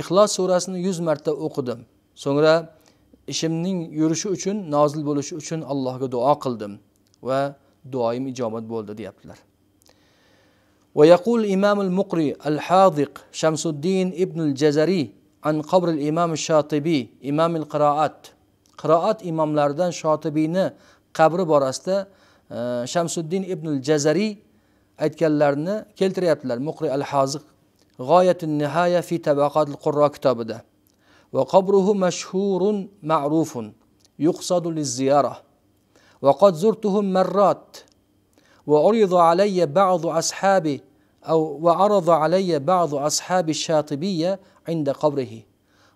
B: ixlos surasini yuz marta o'qidim so'ngra ishimning yurishi uchun nozil bo'lishi uchun allohga duo qildim va duoyim ijobat bo'ldi deyaptilar ويقول الإمام المقري الحاذق شمس الدين ابن الجزري عن قبر الإمام الشاطبي إمام القراءات. قراءات إمام لاردان شاطبين قبر براستة آه، شمس الدين ابن الجزري أتكلرن كلتر يبتلر مقرئ الحازق. غاية النهاية في طبقات القراء كتاب ده وقبره مشهور معروف يقصد للزيارة. وقد زرتهم مرات. وعرض علي بعض أصحابي أو وعرض علي بعض أصحاب الشاطبية عند قبره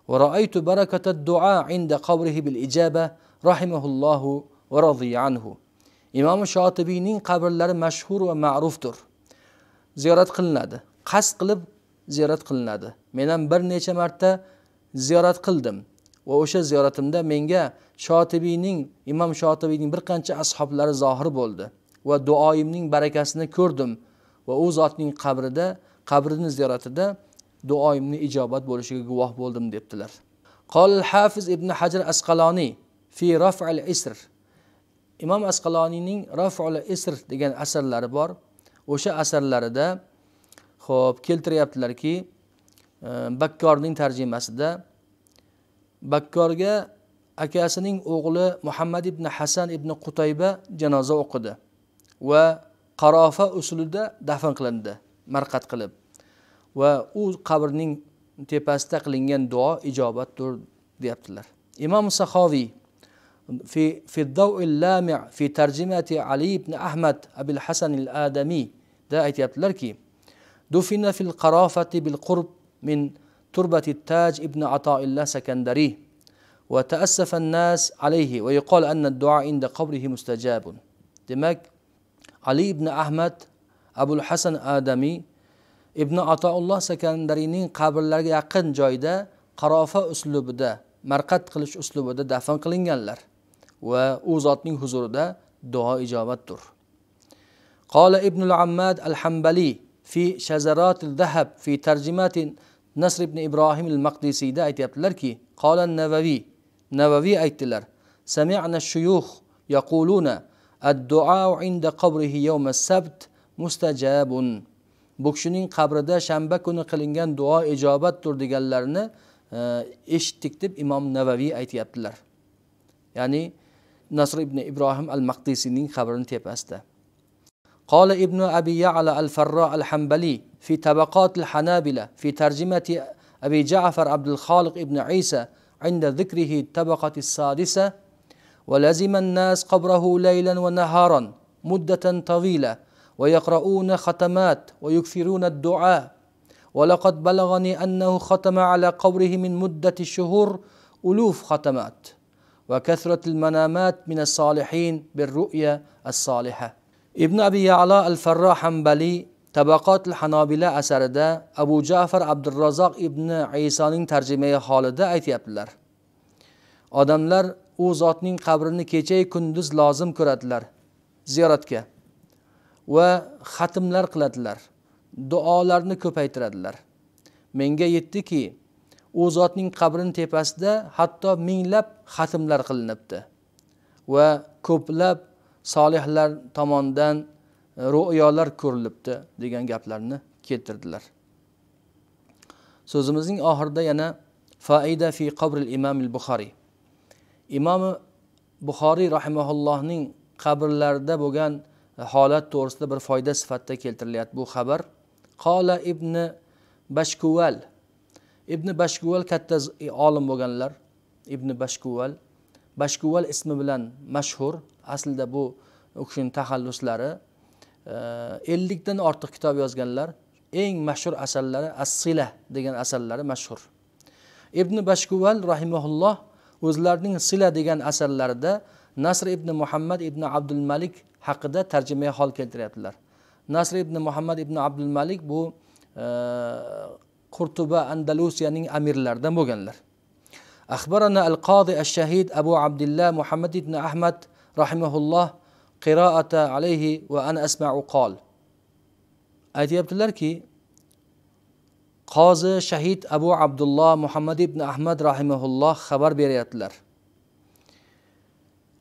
B: ورأيت بركة الدعاء عند قبره بالإجابة رحمه الله ورضي عنه imom shotibiyning qabrlari mashhur va ma'rufdir ziyorat qilinadi qasd qilib ziyorat qilinadi men ham bir necha marta ziyorat qildim va o'sha ziyoratimda menga shotibiyning imom shotibiyning bir qancha ashoblari zohir bo'ldi va duoyimning barakasini ko'rdim va u zotning qabrida qabrini ziyoratida duoyimni ijobat bo'lishiga guvoh bo'ldim debdilar. Qol hafiz ibn hajar asqaloniy fi raf'al isr. Imom asqaloniyning raf'ul isr degan asarlari bor. O'sha asarlarida ho'p keltiryaptilarki e, bakkorning tarjimasida bakkorga akasining o'g'li muhammad ibn hasan ibn qutayba janoza o'qidi va qarofa usulida dafn qilindi marqat qilib. Va u qabrning tepasida qilingan duo ijobatdir deyaptilar. Imom sahoviy في في الضوء اللامع في ترجمة علي بن أحمد أبي الحسن الآدمي ده aytyaptilarki دفن في القرافة بالقرب من تربة التاج ابن عطاء الله سكندري وتأسف الناس عليه ويقال أن الدعاء عند قبره مستجاب demak ali ibn ahmad abul hasan adamiy ibn atoulloh sakandariyning qabrlariga yaqin joyda qarofa uslubida marqat qilish uslubida dafn qilinganlar va u zotning huzurida duo ijobatdir. Qola ibnul ammad al hambali fi shazaratil dahab fi tarjimati nasr ibn ibrohim al maqdisiyda aytyaptilarki qola navaviy navaviy aytdilar sami'na shuyux yaquluna الدعاء عند قبره يوم السبت مستجاب bu kishining qabrida shanba kuni qilingan duo ijobatdir deganlarini eshitdik deb imom navaviy aytyaptilar ya'ni nasr ibn ibrohim al maqdisiyning qabrini tepasida قال ابن أبي يعلى الفراء الحنبلي في طبقات الحنابلة في ترجمة أبي جعفر عبد الخالق ابن عيسى عند ذكره الطبقة السادسة ولزم الناس قبره ليلا ونهارا مدة طويلة ويقرؤون ختمات ويكثرون الدعاء. ولقد بلغني أنه ختم على قبره من مدة الشهور ألوف ختمات وكثرة المنامات من الصالحين بالرؤيا الصالحة. ibn abi yalo al farro hambaliy tabaqot hanobila asarida abu jafar abdurrazoq ibn isoning tarjimai holida aytyaptilar odamlar u zotning qabrini kechayu kunduz lozim ko'radilar ziyoratga va xatmlar qiladilar duolarni ko'paytiradilar. Menga yetdiki u zotning qabrini tepasida hatto minglab xatmlar qilinibdi va ko'plab solihlar tomonidan ro'yolar ko'rilibdi degan gaplarni keltirdilar. So'zimizning oxirida yana faida fi qabril imom buxoriy imomi buxoriy rahimaullohning qabrlarida bo'lgan holat to'g'risida bir foyda sifatida keltirilyapti bu xabar. Qola ibn bashkuval. Ibn bashkuval katta e, olim bo'lganlar. Ibn bashkuval. Bashkuval ismi bilan mashhur aslida bu u kishini taxalluslari. Ellikdan ortiq kitob yozganlar. Eng mashhur asarlari as sila degan asarlari mashhur. Ibn bashkuval rahimaulloh o'zlarining sila degan asarlarida nasr ibn muhammad ibn abdul malik haqida tarjimai hol keltiryaptilar nasr ibn muhammad ibn abdul malik bu qurtuba andalusiyaning amirlaridan bo'lganlar أخبرنا القاضي الشهيد أبو عبد الله محمد بن أحمد رحمه الله قراءة عليه وأنا أسمع قال aytyaptilarki qozi shahid abu abdulloh muhammad ibn ahmad rahimaulloh xabar beryaptilar.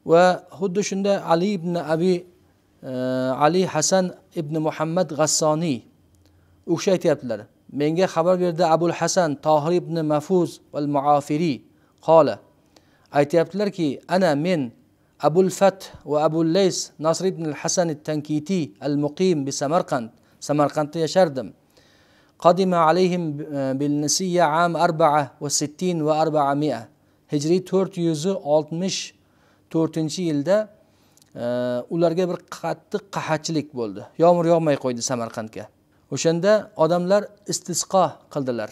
B: Va xuddi shunda ali ibn abi e, ali hasan ibn muhammad g'assoniy u kishi aytyaptilar. Menga xabar berdi abul hasan tohir ibn mafuz val muafiriy qola aytyaptilarki ana men abul fath va abul lays nasr ibn al hasan tankiti al muqim bi samarqand samarqandda yashardim. qadima alayhim e, bil nisiya am arbaa va sittin va arbaa mia hijriy to'rt yuz oltmish to'rtinchi yilda e, ularga bir qattiq qahatchilik bo'ldi. Yomg'ir yog'may qo'ydi samarqandga. O'shanda odamlar istisqo qildilar.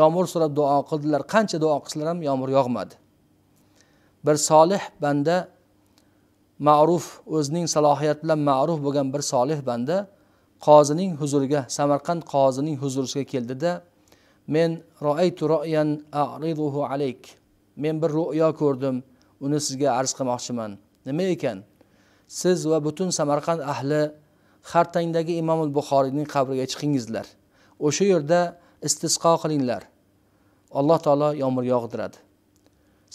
B: Yomg'ir so'rab duo qildilar. Qancha duo qilsalar ham yomg'ir yog'madi. Bir solih banda ma'ruf o'zining salohiyati bilan ma'ruf bo'lgan bir solih banda qozining huzuriga samarqand qozining huzuriga keldida men roaytu ro'yan ariduhu alayk. Men bir ru'yo ko'rdim. Uni sizga arz qilmoqchiman. Nima ekan? Siz va butun samarqand ahli xartangdagi imomul buxoriyning qabriga chiqingizlar. O'sha yerda istisqo qilinglar. Alloh taolo yomg'ir yog'diradi.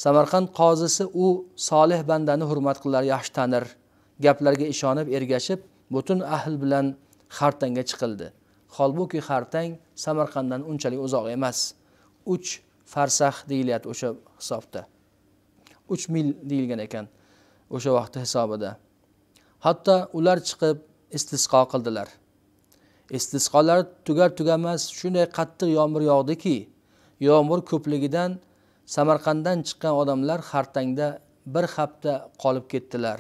B: Samarqand qozisi u solih bandani hurmat qilar yaxshi tanir. Gaplarga ishonib ergashib butun ahl bilan xartangga chiqildi. Holbuki xartang samarqanddan unchalik uzoq emas. Uch farsax deyilyapti o'sha hisobda. Uch mil deyilgan ekan o'sha vaqtni hisobida. Hatto ular chiqib istisqo qildilar. Istisqolar tugar tugamas shunday qattiq yomg'ir yog'diki yomg'ir ko'pligidan samarqanddan chiqqan odamlar xartangda bir hafta qolib ketdilar.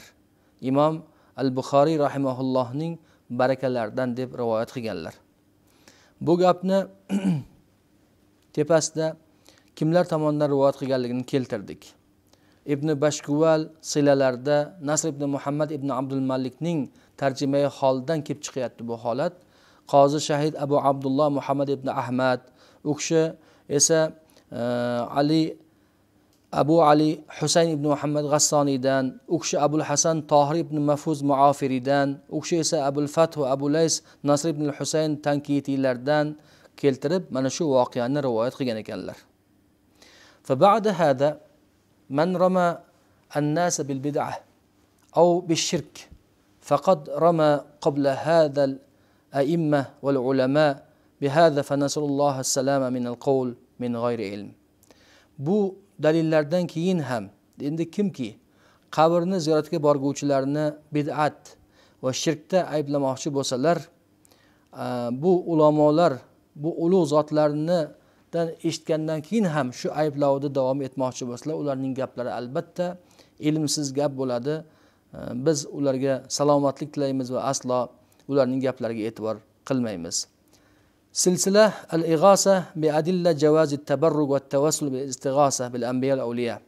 B: Imom al buxoriy rahimaullohning barakalaridan deb rivoyat qilganlar. Bu gapni tepasida kimlar tomonidan rivoyat qilganligini keltirdik. Ibn bashkuval silalarda nasr ibn muhammad ibn abdul malikning tarjimai holidan kelib chiqyapti bu holat. Qozi shahid abu abdulloh muhammad ibn ahmad u kishi esa e, ali أبو علي حسين بن محمد غساني دان أكش أبو الحسن طاهر بن مفوز معافري دان أكش إسا أبو الفتح وأبو ليس نصر بن الحسين تنكيتي لردان. كيلترب من شو shu روايات rivoyat كان لر. فبعد هذا من رمى الناس بالبدعة أو بالشرك فقد رمى قبل هذا الأئمة والعلماء بهذا فنسأل الله السلامة من القول من غير علم. بو dalillardan keyin ham endi kimki qabrni ziyoratga borguvchilarni bid'at va shirkda ayblamoqchi bo'lsalar bu ulamolar bu ulug' zotlarnidan eshitgandan keyin ham shu ayblovni davom etmoqchi bo'lsalar ularning gaplari albatta ilmsiz gap bo'ladi. Biz ularga salomatlik tilaymiz va aslo ularning gaplariga e'tibor qilmaymiz. Silsila al ig'osa جواز التبرك والتوسل tabarruk va tavassul bil istig'osa bil anbiya avliya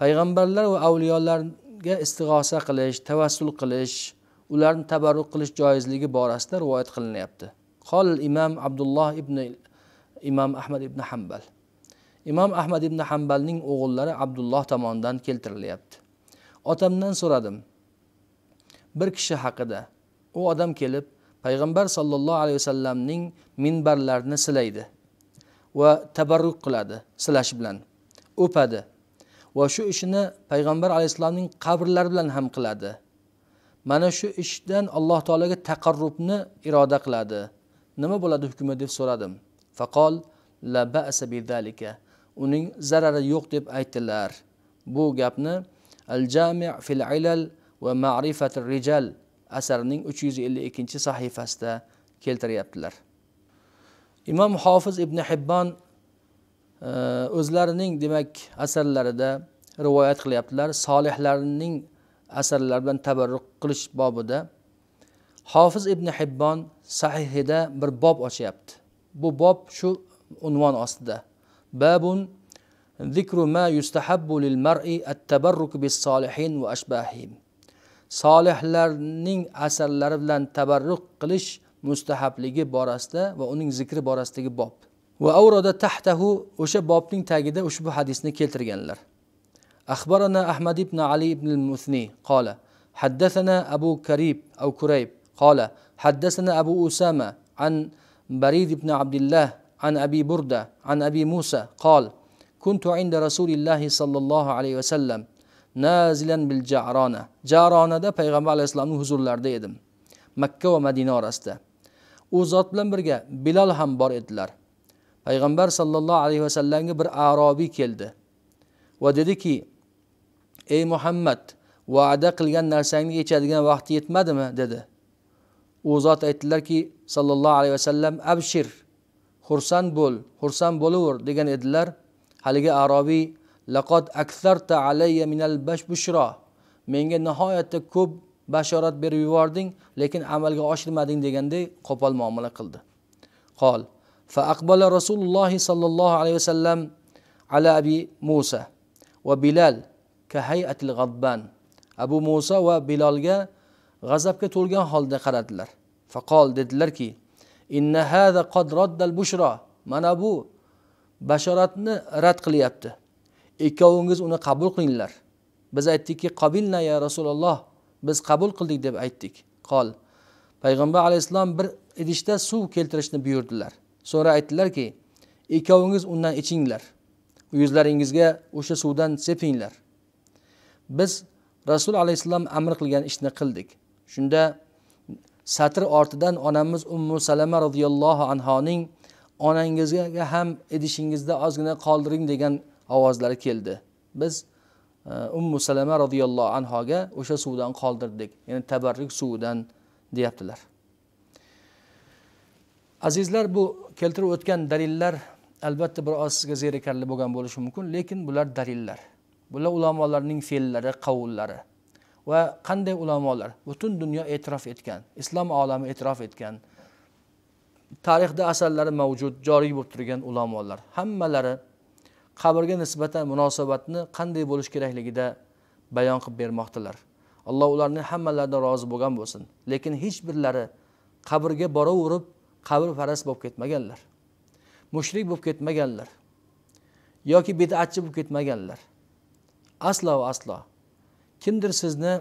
B: payg'ambarlar va avliyolarga istig'osa qilish tavassul qilish ularni tabarruk qilish joizligi borasida rivoyat qilinyapti. Qol imom abdulloh ibn imom ahmad ibn hambal imom ahmad ibn hambalning o'g'illari abdulloh tomonidan keltirilyapti. Otamdan so'radim bir kishi haqida. U odam kelib payg'ambar sollallohu alayhi vasallamning minbarlarini silaydi va tabarruk qiladi silash bilan o'padi. Va shu ishini payg'ambar alayhissalomning qabrlari bilan ham qiladi. Mana shu ishdan alloh taologa taqarrubni iroda qiladi. Nima bo'ladi hukmi deb so'radim. Faqol la ba'sa bidalika uning zarari yo'q deb aytdilar. Bu gapni al jami fil ilal va ma'rifatir rijal asarining uch yuz ellik ikkinchi sahifasida keltiryaptilar. Imom hofiz ibn hibbon e, o'zlarining demak asarlarida rivoyat qilyaptilar. Solihlarning asarlari bilan tabarruk qilish bobida hofiz ibn hibbon sahihida bir bob ochyapti. Bu bob shu unvon ostida. Babun zikru ma yustahabbu lil mar'i at-tabarruk bis solihin va ashbahihim. solihlarning asarlari bilan tabarruk qilish mustahabligi borasida va uning zikri borasidagi bob va avrada tahtahu o'sha bobning tagida ushbu hadisni keltirganlar أخبرنا أحمد بن علي بن المثني قال حدثنا أبو كريب أو كريب قال حدثنا أبو أسامة عن بريد بن عبد الله عن أبي بردة عن أبي موسى قال كنت عند رسول الله صلى الله عليه وسلم nazilan bil jarona. Jaronada payg'ambar alayhissalomning huzurlarida edim. Makka va madina orasida. U zot bilan birga bilol ham bor edilar. Payg'ambar sollallohu alayhi vasallamga bir arobiy keldi va dediki ey muhammad va'da qilgan narsangni yechadigan vaqti yetmadimi? dedi. U zot aytdilarki sollallohu alayhi vasallam abshir xursand bo'l xursand bo'laver degan edilar. Haligi arobiy لقد أكثرت علي من البشرة. من نهاية كوب بشارات بريواردين لكن عمل عشر مدين ديگن دي قبل معاملة قلد قال فأقبل رسول الله صلى الله عليه وسلم على أبي موسى وبلال كهيئة الغضبان. أبو موسى وبلال غزبك تولغان حال دقرد فقال ددلر كي إن هذا قد رد البشرى من أبو بشارتنا رد قليبته. Ikkovingiz uni qabul qilinglar. Biz aytdikki qabilna ya rasululloh. Biz qabul qildik deb aytdik. Qol. Payg'ambar alayhissalom bir idishda suv keltirishni buyurdilar. So'ngra aytdilarki ikkovingiz undan ichinglar. Yuzlaringizga o'sha suvdan sepinglar. Biz rasul alayhissalom amr qilgan ishni qildik. Shunda satr ortidan onamiz ummu salama roziyallohu anhoning onangizga ham idishingizda ozgina qoldiring degan ovozlari keldi. Biz e, ummu salama roziyallohu anhoga o'sha suvdan qoldirdik. Ya'ni tabarruk suvidan deyaptilar. Azizlar bu keltirib o'tgan dalillar albatta biroz sizga zerikarli bo'lgan bo'lishi mumkin lekin bular dalillar. Bular ulamolarning fe'llari qavullari va qanday ulamolar butun dunyo e'tirof etgan islom olami e'tirof etgan tarixda asarlari mavjud joriy bo'lib turgan ulamolar hammalari qabrga nisbatan munosabatni qanday bo'lishi kerakligida bayon qilib bermoqdalar. Alloh ularni hammalaridan rozi bo'lgan bo'lsin. Lekin hech birlari qabrga boraverib qabrparast bo'lib ketmaganlar mushrik bo'lib ketmaganlar yoki bidatchi bo'lib ketmaganlar. Aslo va aslo. Kimdir sizni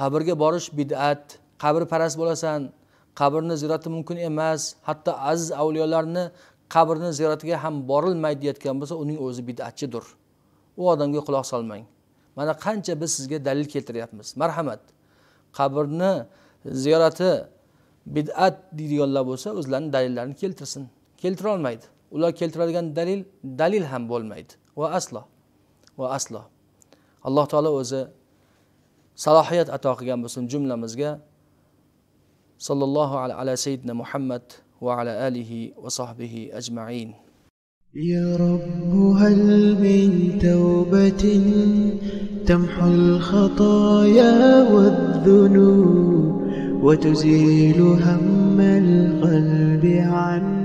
B: qabrga borish bidat qabrparast bo'lasan qabrni ziyorati mumkin emas hatto aziz avliyolarni qabrni ziyoratiga ham borilmaydi deyayotgan bo'lsa uning o'zi bidatchidir. U odamga quloq solmang. Mana qancha biz sizga dalil keltiryapmiz. Marhamat. Qabrni ziyorati bid'at deydiganlar bo'lsa o'zlarini dalillarini keltirsin. Keltirolmaydi ular keltiradigan dalil dalil ham bo'lmaydi. Va aslo. Va aslo. Alloh taolo o'zi salohiyat ato qilgan bo'lsin jumlamizga. Sallallohu ala sayyidina muhammad alihi va sahbihi ajmain
A: يا رب هل من توبة تمحو الخطايا والذنوب وتزيل هم القلب عني